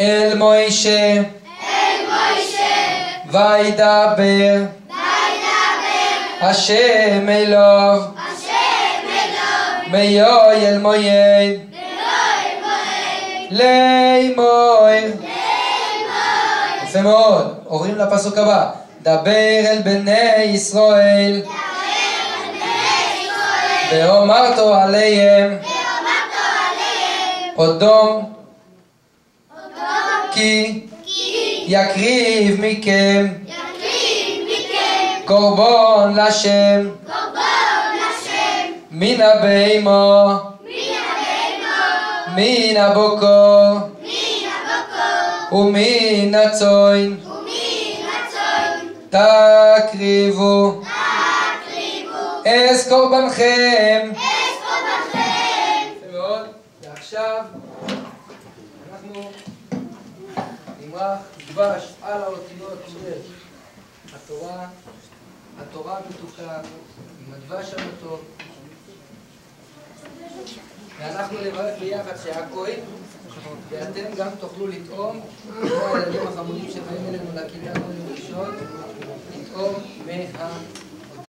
אל מוישה. אל מוישה. וידבר. וידבר. השם אלוהו השם אלוהו מיוי אל מויד לאמור יפה מאוד. עוברים לפסוק הבא. דבר אל בני ישראל. דבר אל בני ישראל. ואומרתו עליהם. אודום כי יקריב מכם קורבן לשם. מן הבהמו מן הבקור ומן הצאן. תקריבו. אס קורבנכם. ועכשיו נמרח דבש על האותיות של התורה, התורה המתוקה, עם הדבש המתוק. ואנחנו נברך ביחד שהכהן ואתם גם תוכלו לטעום, כמו הילדים החמודים שבאים אלינו לכיתה כל יום ראשון, לטעום מה...